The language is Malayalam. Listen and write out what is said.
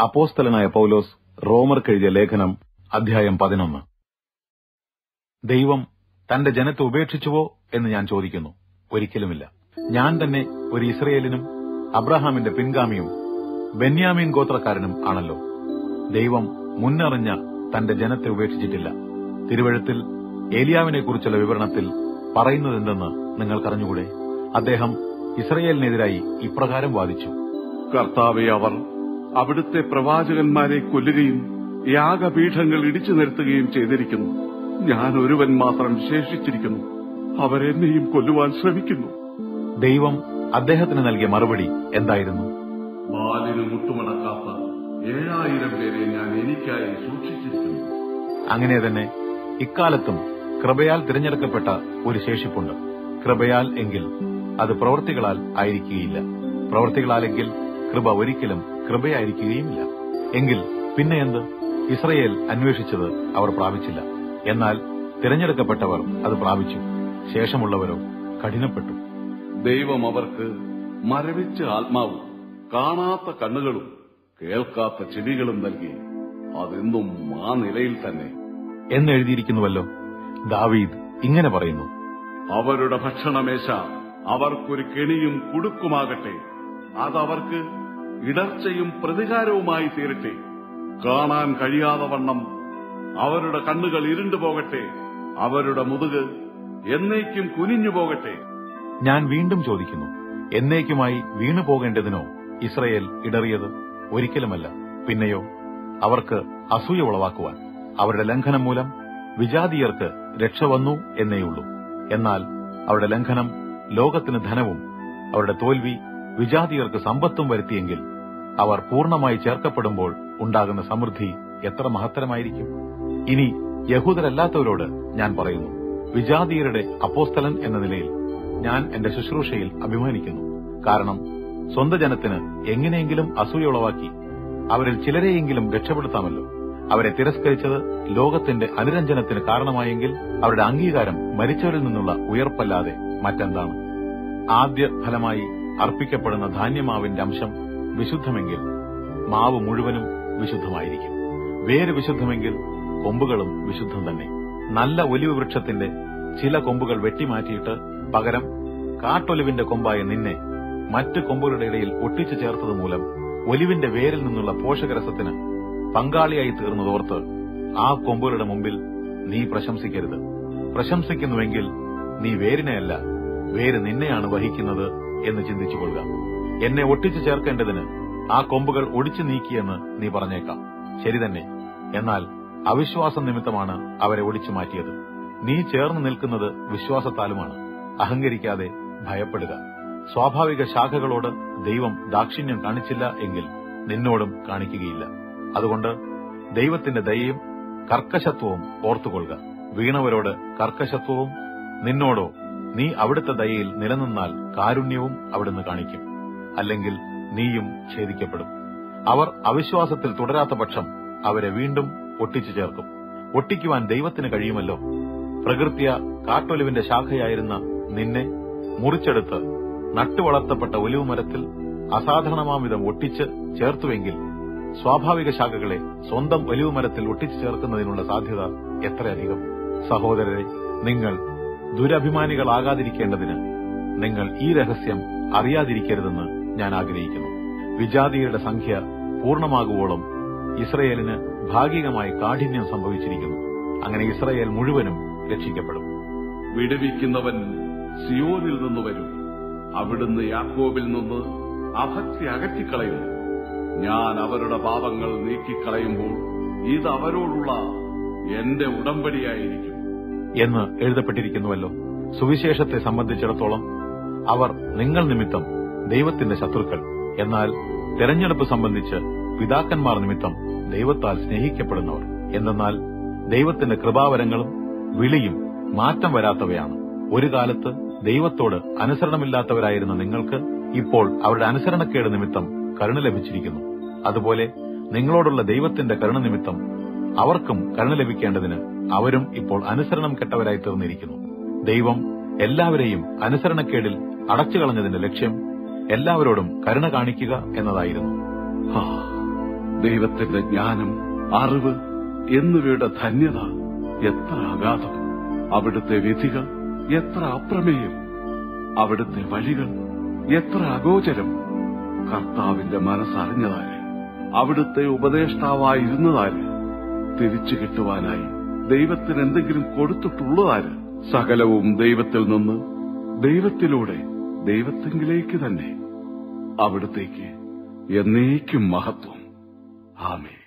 അപ്പോസ്തലനായ പൌലോസ് റോമർക്കെഴുതിയ ലേഖനം അധ്യായം പതിനൊന്ന്. ദൈവം തന്റെ ജനത്തെ ഉപേക്ഷിച്ചുവോ എന്ന് ഞാൻ ചോദിക്കുന്നു. ഒരിക്കലുമില്ല. ഞാൻ തന്നെ ഒരു ഇസ്രയേലിനും അബ്രഹാമിന്റെ പിൻഗാമിയും ബെന്യാമീൻ ഗോത്രക്കാരനും ആണല്ലോ. ദൈവം മുന്നറിഞ്ഞ തന്റെ ജനത്തെ ഉപേക്ഷിച്ചിട്ടില്ല. തിരുവഴുത്തിൽ ഏലിയാവിനെക്കുറിച്ചുള്ള വിവരണത്തിൽ പറയുന്നതെന്തെന്ന് നിങ്ങൾക്കറിഞ്ഞുകൂടെ? അദ്ദേഹം ഇസ്രയേലിനെതിരായി ഇപ്രകാരം വാദിച്ചു. കർത്താവെ അവർ അവിടുത്തെ പ്രവാചകന്മാരെ കൊല്ലുകയും യാഗപീഠങ്ങൾ ഇടിച്ചു നിർത്തുകയും ചെയ്തിരിക്കുന്നു. ഞാൻ ഒരുവൻ മാത്രം ശേഷിച്ചിരിക്കുന്നു അവരെന്നെയും കൊല്ലുവാൻ ശ്രമിക്കുന്നു. ദൈവം അദ്ദേഹത്തിന് നൽകിയ മറുപടി എന്തായിരുന്നു? ബാലിന് മുട്ടുമടക്കാത്ത ഏഴായിരം പേരെ ഞാൻ എനിക്കായി സൂക്ഷിച്ചിരിക്കുന്നു. അങ്ങനെ തന്നെ ഇക്കാലത്തും കൃപയാൽ തിരഞ്ഞെടുക്കപ്പെട്ട ഒരു ശേഷിപ്പുണ്ട്. കൃപയാൽ എങ്കിൽ അത് പ്രവൃത്തികളാൽ ആയിരിക്കുകയില്ല. പ്രവൃത്തികളാലെങ്കിൽ കൃപ ഒരിക്കലും കൃപയായിരിക്കുകയുമില്ല. എങ്കിൽ പിന്നെ എന്ത്? ഇസ്രയേൽ അന്വേഷിച്ചത് അവർ പ്രാപിച്ചില്ല. എന്നാൽ തിരഞ്ഞെടുക്കപ്പെട്ടവർ അത് പ്രാപിച്ചു. ശേഷമുള്ളവരോ കഠിനപ്പെട്ടു. ദൈവം അവർക്ക് മരവിച്ച ആത്മാവും കാണാത്ത കണ്ണുകളും കേൾക്കാത്ത ചെവികളും നൽകി അതെന്നും ആ നിലയിൽ തന്നെ. എന്നെഴുതിയിരിക്കുന്നുവല്ലോ. ദാവീദ് ഇങ്ങനെ പറയുന്നു. അവരുടെ ഭക്ഷണമേശ അവർക്കൊരു കെണിയും കുടുക്കുമാകട്ടെ. അതവർക്ക് ഇടർച്ചയും പ്രതികാരവുമായി തീരട്ടെ. കാണാൻ കഴിയാതെ വണ്ണം അവരുടെ കണ്ണുകൾ ഇരുണ്ടു പോകട്ടെ. അവരുടെ മുതുക് എന്നേക്കും കുനിഞ്ഞു പോകട്ടെ. ഞാൻ വീണ്ടും ചോദിക്കുന്നു എന്നേക്കുമായി വീണു പോകേണ്ടതിനോ ഇസ്രയേൽ ഇടറിയത് ഒരിക്കലുമല്ല. പിന്നെയോ അവർക്ക് അസൂയ ഉളവാക്കുവാൻ അവരുടെ ലംഘനം മൂലം വിജാതീയർക്ക് രക്ഷ വന്നു എന്നേയുള്ളൂ. എന്നാൽ അവരുടെ ലംഘനം ലോകത്തിന് ധനവും അവരുടെ തോൽവി വിജാതീയർക്ക് സമ്പത്തും വരുത്തിയെങ്കിൽ അവർ പൂർണമായി ചേർക്കപ്പെടുമ്പോൾ ഉണ്ടാകുന്ന സമൃദ്ധി എത്ര മഹത്തരമായിരിക്കും? ഇനി യഹൂദരല്ലാത്തവരോട് ഞാൻ പറയുന്നു വിജാതീയരുടെ അപ്പോസ്തലൻ എന്ന നിലയിൽ ഞാൻ എന്റെ ശുശ്രൂഷയിൽ അഭിമാനിക്കുന്നു. കാരണം സ്വന്ത ജനത്തിന് എങ്ങനെയെങ്കിലും അസൂയുളവാക്കി അവരിൽ ചിലരെയെങ്കിലും രക്ഷപ്പെടുത്താമല്ലോ. അവരെ തിരസ്കരിച്ചത് ലോകത്തിന്റെ അനുരഞ്ജനത്തിന് കാരണമായെങ്കിൽ അവരുടെ അംഗീകാരം മരിച്ചവരിൽ നിന്നുള്ള ഉയർപ്പല്ലാതെ മറ്റെന്താണ്? ആദ്യ ഫലമായി അർപ്പിക്കപ്പെടുന്ന ധാന്യമാവിന്റെ അംശം വിശുദ്ധമെങ്കിൽ മാവ് മുഴുവനും വിശുദ്ധമായിരിക്കും. വേര് വിശുദ്ധമെങ്കിൽ കൊമ്പുകളും വിശുദ്ധം തന്നെ. നല്ല ഒലിവ് വൃക്ഷത്തിന്റെ ചില കൊമ്പുകൾ വെട്ടിമാറ്റിയിട്ട് പകരം കാട്ടൊലിവിന്റെ കൊമ്പായ നിന്നെ മറ്റ് കൊമ്പുകളുടെ ഇടയിൽ ഒട്ടിച്ചു ചേർത്തത് മൂലം ഒലിവിന്റെ വേരിൽ നിന്നുള്ള പോഷകരസത്തിന് പങ്കാളിയായി തീർന്നതോർത്ത് ആ കൊമ്പുകളുടെ മുമ്പിൽ നീ പ്രശംസിക്കരുത്. പ്രശംസിക്കുന്നുവെങ്കിൽ നീ വേരിനെയല്ല വേര് നിന്നെയാണ് വഹിക്കുന്നത് എന്ന് ചിന്തിച്ചു കൊള്ളുക എന്നെ ഒട്ടിച്ചു ചേർക്കേണ്ടതിന് ആ കൊമ്പുകൾ ഒടിച്ചു നീക്കിയെന്ന് നീ പറഞ്ഞേക്കാം. ശരി തന്നെ. എന്നാൽ അവിശ്വാസം നിമിത്തമാണ് അവരെ ഒടിച്ചു മാറ്റിയത്. നീ ചേർന്ന് നിൽക്കുന്നത് വിശ്വാസത്താലുമാണ്. അഹങ്കരിക്കാതെ ഭയപ്പെടുക. സ്വാഭാവിക ശാഖകളോട് ദൈവം ദാക്ഷിണ്യം കാണിച്ചില്ല എങ്കിൽ നിന്നോടും കാണിക്കുകയില്ല. അതുകൊണ്ട് ദൈവത്തിന്റെ ദയയും കർക്കശത്വവും ഓർത്തുകൊള്ളുക. വീണവരോട് കർക്കശത്വവും നിന്നോടോ നീ അവിടുത്തെ ദയയിൽ നിലനിന്നാൽ കാരുണ്യവും അവിടുന്ന് കാണിക്കും. അല്ലെങ്കിൽ നീയും ഛേദിക്കപ്പെടും. അവർ അവിശ്വാസത്തിൽ തുടരാത്ത പക്ഷം അവരെ വീണ്ടും ഒട്ടിച്ചു ചേർക്കും. ഒട്ടിക്കുവാൻ ദൈവത്തിന് കഴിയുമല്ലോ. പ്രകൃത്യ കാട്ടൊലിവിന്റെ ശാഖയായിരുന്ന നിന്നെ മുറിച്ചെടുത്ത് നട്ടുവളർത്തപ്പെട്ട ഒലിവ് മരത്തിൽ അസാധാരണമാം വിധം ഒട്ടിച്ച് ചേർത്തുവെങ്കിൽ സ്വാഭാവിക ശാഖകളെ സ്വന്തം ഒലിവ് മരത്തിൽ ഒട്ടിച്ചു ചേർക്കുന്നതിനുള്ള സാധ്യത എത്രയധികം? സഹോദരരെ നിങ്ങൾ ദുരഭിമാനികളാകാതിരിക്കേണ്ടതിന് നിങ്ങൾ ഈ രഹസ്യം അറിയാതിരിക്കരുതെന്ന് ഞാൻ ആഗ്രഹിക്കുന്നു. വിജാതിയുടെ സംഖ്യ പൂർണമാകുവോളം ഇസ്രയേലിന് ഭാഗികമായി കാഠിന്യം സംഭവിച്ചിരിക്കുന്നു. അങ്ങനെ ഇസ്രയേൽ മുഴുവനും രക്ഷിക്കപ്പെടും. വിടുവിക്കുന്നവൻ സിയോനിൽ നിന്ന് വരും. അവിടുന്ന് യാക്കോബിൽ നിന്ന് അഭക്തി അകറ്റിക്കളയും. ഞാൻ അവരുടെ പാപങ്ങൾ നീക്കിക്കളയുമ്പോൾ ഇത് അവരോടുള്ള എന്റെ ഉടമ്പടിയായിരിക്കും. എന്ന് എഴുതപ്പെട്ടിരിക്കുന്നുവല്ലോ. സുവിശേഷത്തെ സംബന്ധിച്ചിടത്തോളം അവർ നിങ്ങൾ നിമിത്തം ദൈവത്തിന്റെ ശത്രുക്കൾ. എന്നാൽ തെരഞ്ഞെടുപ്പ് സംബന്ധിച്ച് പിതാക്കന്മാർ നിമിത്തം ദൈവത്താൽ സ്നേഹിക്കപ്പെടുന്നവർ. എന്തെന്നാൽ ദൈവത്തിന്റെ കൃപാവരങ്ങളും വിളിയും മാറ്റം വരാത്തവയാണ്. ഒരു കാലത്ത് ദൈവത്തോട് അനുസരണമില്ലാത്തവരായിരുന്ന നിങ്ങൾക്ക് ഇപ്പോൾ അവരുടെ അനുസരണക്കേട് നിമിത്തം കരുണ ലഭിച്ചിരിക്കുന്നു. അതുപോലെ നിങ്ങളോടുള്ള ദൈവത്തിന്റെ കരുണ നിമിത്തം അവർക്കും കരുണ ലഭിക്കേണ്ടതിന് അവരും ഇപ്പോൾ അനുസരണം കെട്ടവരായി തീർന്നിരിക്കുന്നു. ദൈവം എല്ലാവരെയും അനുസരണക്കേടിൽ അടച്ചു കളഞ്ഞതിന്റെ ലക്ഷ്യം എല്ലാവരോടും കരുണ കാണിക്കുക എന്നതായിരുന്നു. ദൈവത്തിന്റെ ജ്ഞാനം അറിവ് എന്നിവയുടെ ധന്യത എത്ര അഗാധം. അവിടുത്തെ വിധികൾ എത്ര അപ്രമേയം. അവിടുത്തെ വഴികൾ എത്ര അഗോചരം. കർത്താവിന്റെ മനസ്സറിഞ്ഞതാര് അവിടുത്തെ ഉപദേഷ്ടാവായിരുന്നതാര് തിരിച്ചു കിട്ടുവാനായി. ദൈവത്തിന് എന്തെങ്കിലും കൊടുത്തിട്ടുള്ളതാര് സകലവും ദൈവത്തിൽ നിന്ന് ദൈവത്തിലൂടെ ദൈവത്തെങ്കിലേക്ക് തന്നെ അവിടത്തേക്ക് എന്നേക്കും മഹത്വം. ആമേ